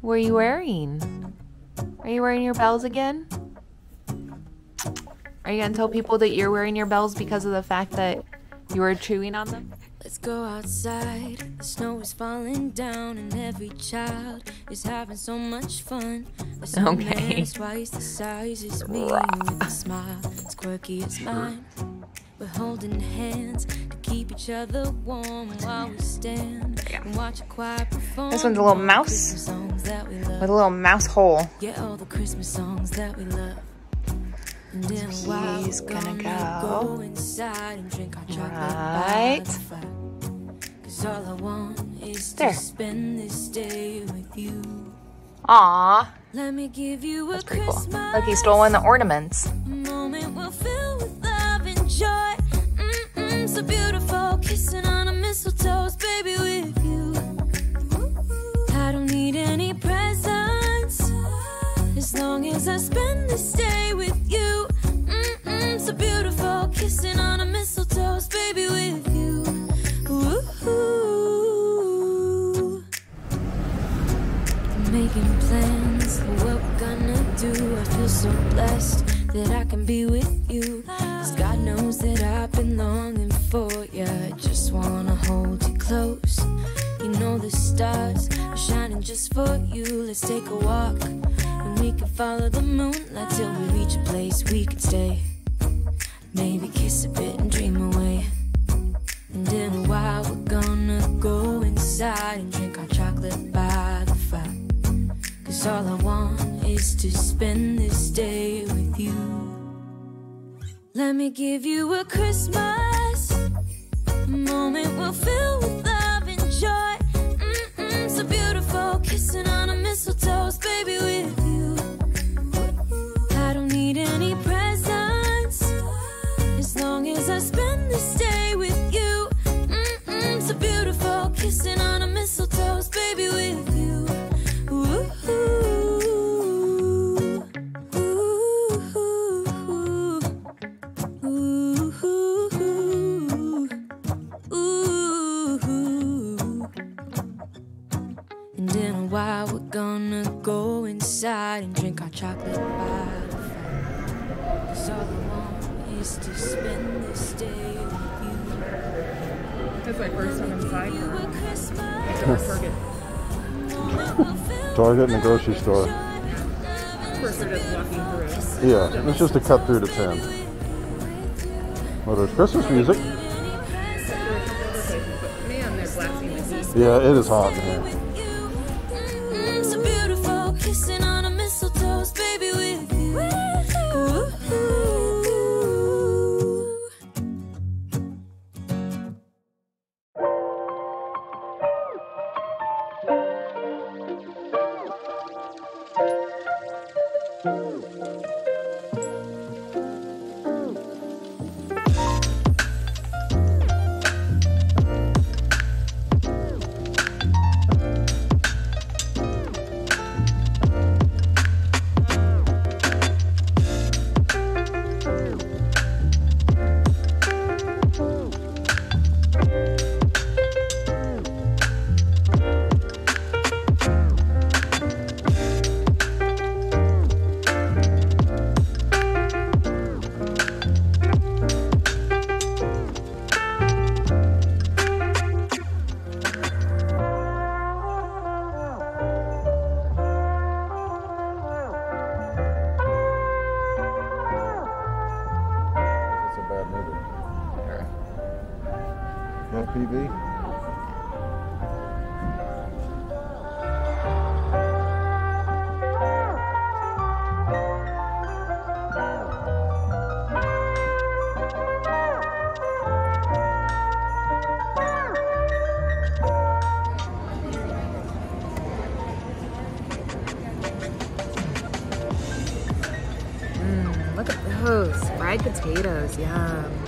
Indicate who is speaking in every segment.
Speaker 1: What are you wearing? Are you wearing your bells again? Are you gonna tell people that you're wearing your bells because of the fact that you were chewing on them?
Speaker 2: Let's go outside. The snow is falling down, and every child is having so much fun. There's
Speaker 1: Okay.
Speaker 2: twice the size as me, with a smile as quirky as mine. We're holding hands keep each other warm while we stand and watch a choir perform.
Speaker 1: This one's a little mouse
Speaker 2: Christmas songs that we love.
Speaker 1: With a little mouse hole.
Speaker 2: Yeah, all the Christmas songs that we love. And a while,
Speaker 1: he's gonna go
Speaker 2: go inside and drink our chocolate
Speaker 1: right
Speaker 2: by the fire. Cause all I want is
Speaker 1: There.
Speaker 2: to spend this day with you.
Speaker 1: Aw,
Speaker 2: Let me give you a
Speaker 1: pretty cool.
Speaker 2: Christmas
Speaker 1: Look, he stole one of the ornaments.
Speaker 2: So beautiful, kissing on a mistletoe, baby, with you. I don't need any presents as long as I spend this day with you. Mm-mm, so beautiful, kissing on a mistletoe, baby, with you. Making plans for what we're gonna do. I feel so blessed that I can be with you. Cause God knows that I've been longing just wanna hold you close. You know the stars are shining just for you. Let's take a walk and we can follow the moonlight till we reach a place we can stay. Maybe kiss a bit and dream away. And in a while, we're gonna go inside and drink our chocolate by the fire. Cause all I want is to spend this day with you. Let me give you a Christmas moment we'll fill with love and joy. Mm-mm, so beautiful, kissing on a mistletoe, baby, with want is to spend this day with you.
Speaker 3: That's my first time inside.
Speaker 2: You a Christmas
Speaker 3: Except for Target.
Speaker 4: Target and the grocery store.
Speaker 3: Just.
Speaker 4: Yeah, it's just a cut through to 10. Well, there's Christmas music.
Speaker 3: There are a couple other places, but man, they're blasting the heat.
Speaker 4: Yeah, it is hot in here.
Speaker 1: Fried potatoes. Yum.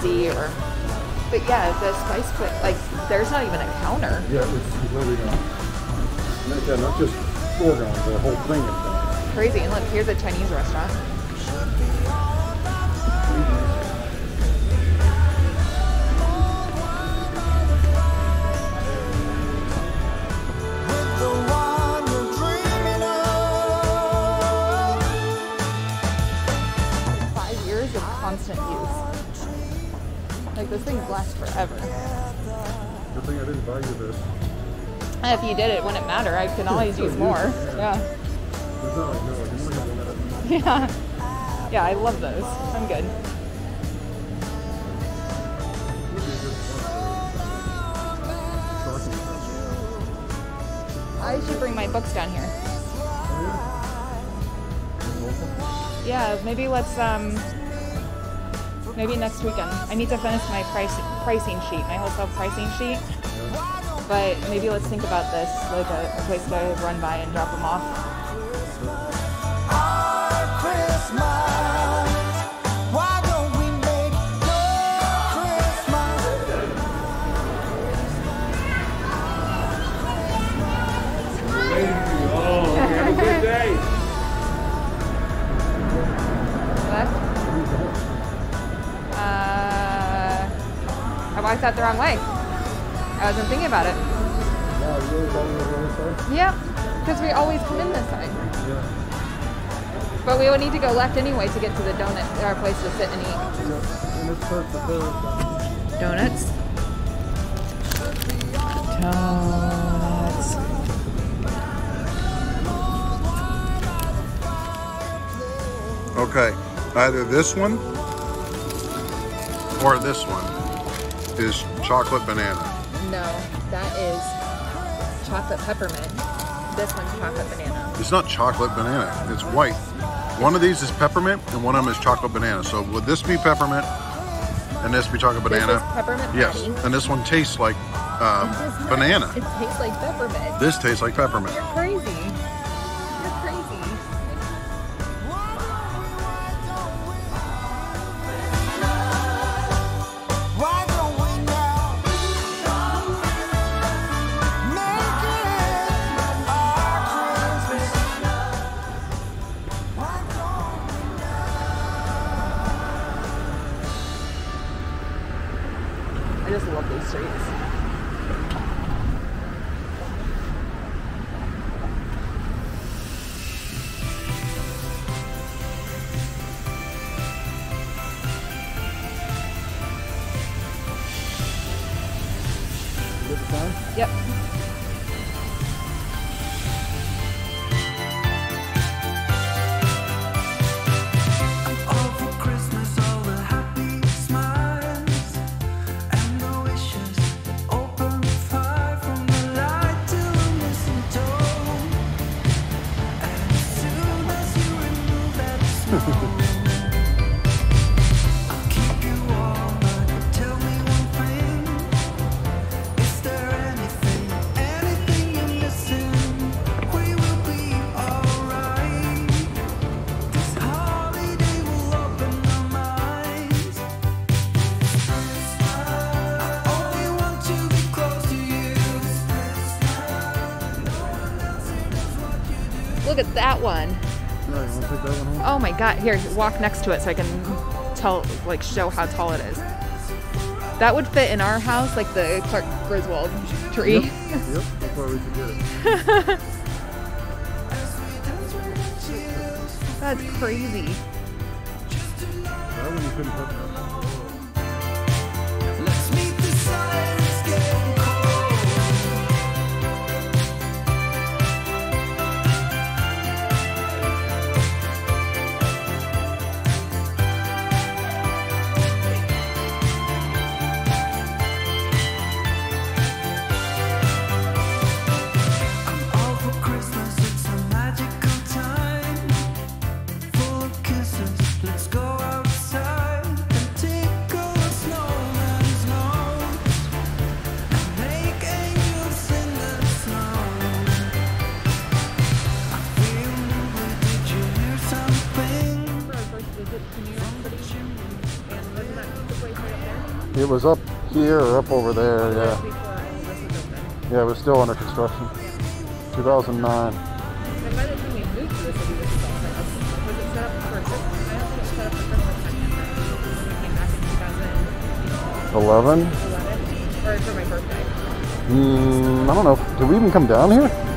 Speaker 1: Busy or. But yeah, the spice put like there's not even a counter.
Speaker 4: Yeah, it's completely gone. Not, yeah, not just foregone, the whole thing is gone.
Speaker 1: Crazy. And look, here's a Chinese restaurant. Like this thing's lasts forever.
Speaker 4: Good thing I didn't buy you this.
Speaker 1: If you did, it wouldn't matter. I can always use more. Yeah.
Speaker 4: It's not like, no, I can only have one at a
Speaker 1: Yeah. Yeah, I love those. I'm good.
Speaker 4: Would be a good spot for stocking stuff.
Speaker 1: I should bring my books down here. Yeah, maybe let's um maybe next weekend. I need to finish my price pricing sheet, my wholesale pricing sheet. But maybe let's think about this, like a, a place to run by and drop them off. I the wrong way. I wasn't thinking about it.
Speaker 4: Wow, you really thought we were on the other side?
Speaker 1: Yep, because we always come in this side.
Speaker 4: Yeah.
Speaker 1: But we would need to go left anyway to get to the donut, our place to sit and eat.
Speaker 4: Yeah. And this hurts the third.
Speaker 1: Donuts. Donuts.
Speaker 4: Okay, either this one or this one is chocolate banana.
Speaker 1: No, that is chocolate peppermint. This one's chocolate banana.
Speaker 4: It's not chocolate banana, it's white. One of these is peppermint and one of them is chocolate banana. So would this be peppermint and this be chocolate banana?
Speaker 1: This is peppermint
Speaker 4: yes,
Speaker 1: patty.
Speaker 4: and this one tastes like um,
Speaker 1: It
Speaker 4: banana.
Speaker 1: It tastes like peppermint.
Speaker 4: This tastes like peppermint.
Speaker 1: You're crazy. Look at that one.
Speaker 4: Yeah, you want to take that one?
Speaker 1: Oh my god. Here, walk next to it so I can tell, like, show how tall it is. That would fit in our house like the Clark Griswold tree.
Speaker 4: Yep, yep, that's why we forget it.
Speaker 1: That's crazy.
Speaker 4: It was up here or up over there, yeah.
Speaker 3: Before this was open.
Speaker 4: Yeah, it was still under construction. 2009.
Speaker 3: And by the time we moved to the city, this was all set up. Was it set up for Christmas? I don't think it was set up for Christmas time yet, right? When we came back in
Speaker 4: 11?
Speaker 3: 2011, or for my birthday.
Speaker 4: Mm, I don't know. Did we even come down here?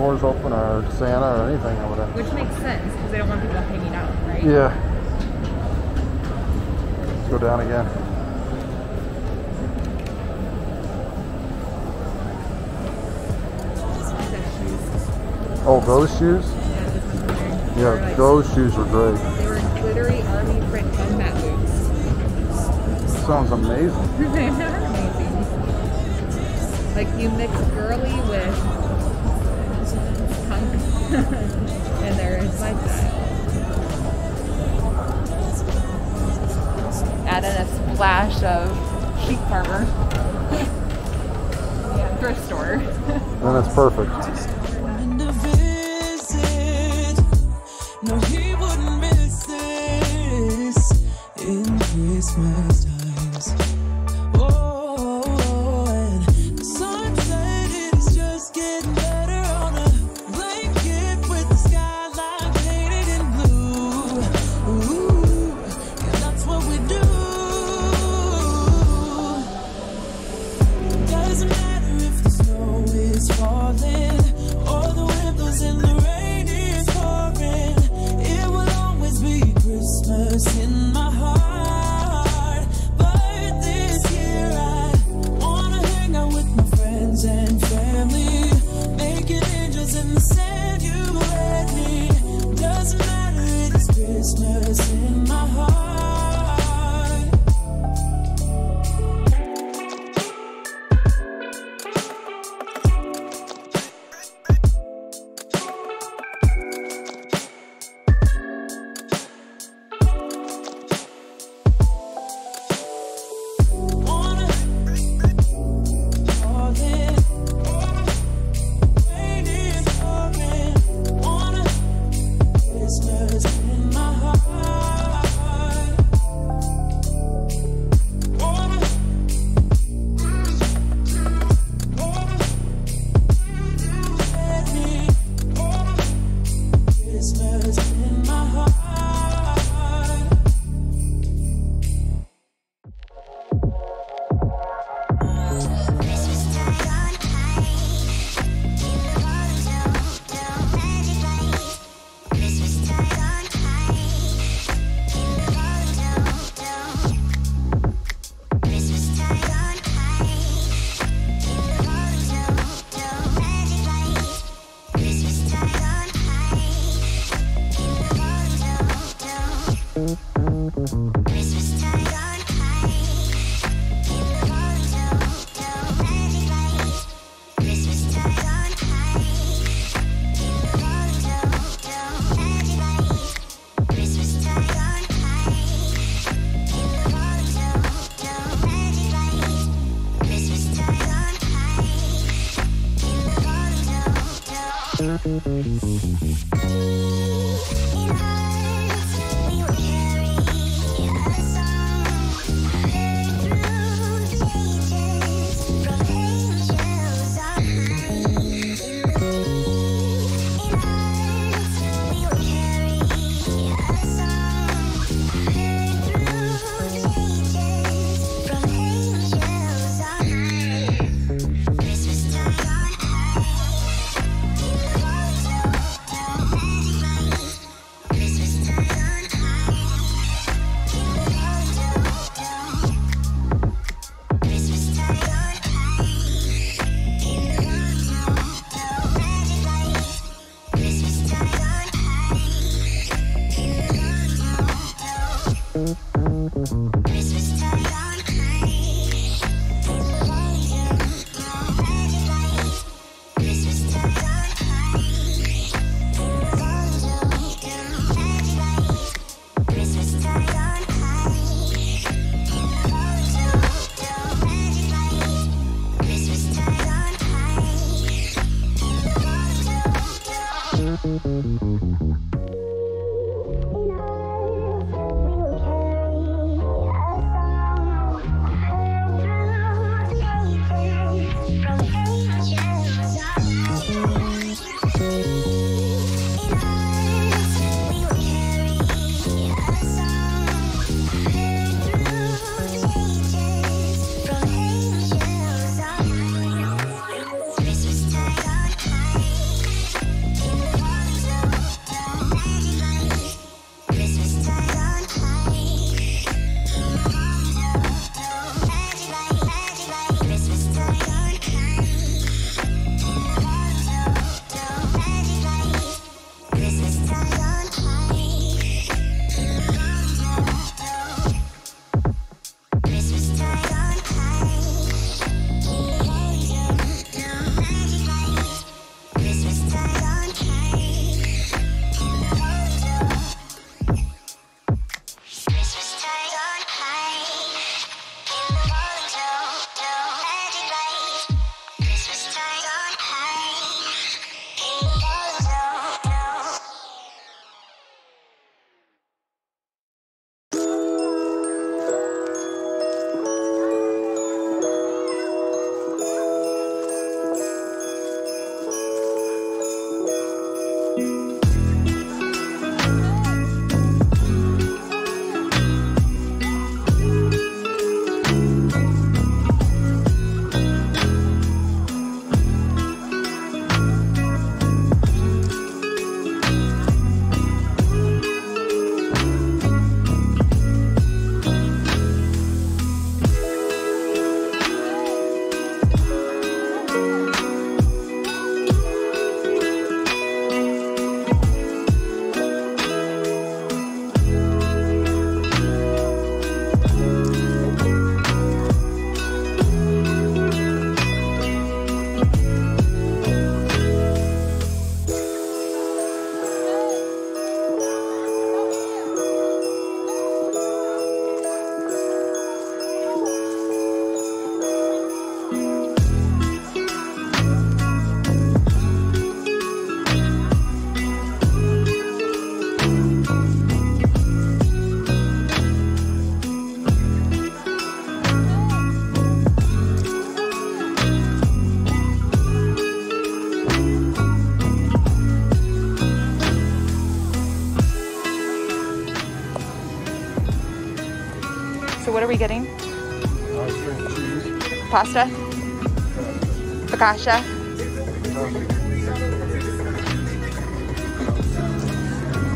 Speaker 4: They don't have the stores open or Santa or anything over there.
Speaker 3: Which makes sense because they don't want people hanging out, right?
Speaker 4: Yeah. Let's go down again. Oh, those shoes? Yeah, those shoes were great.
Speaker 3: They were glittery army print combat boots.
Speaker 4: Sounds amazing.
Speaker 3: they are amazing. Like you mix girly with punk, and there's my style.
Speaker 5: Add in a splash of chic farmer.
Speaker 3: Yeah, thrift store.
Speaker 4: Then it's perfect.
Speaker 2: And
Speaker 3: Pasta? Focaccia?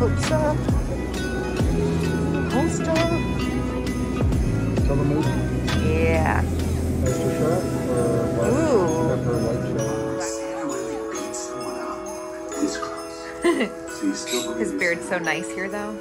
Speaker 3: Pizza? Pasta?
Speaker 4: Tell the moose.
Speaker 3: Yeah.
Speaker 4: Extra shot or white
Speaker 3: Ooh.
Speaker 4: pepper white shot?
Speaker 3: His beard's so nice here, though.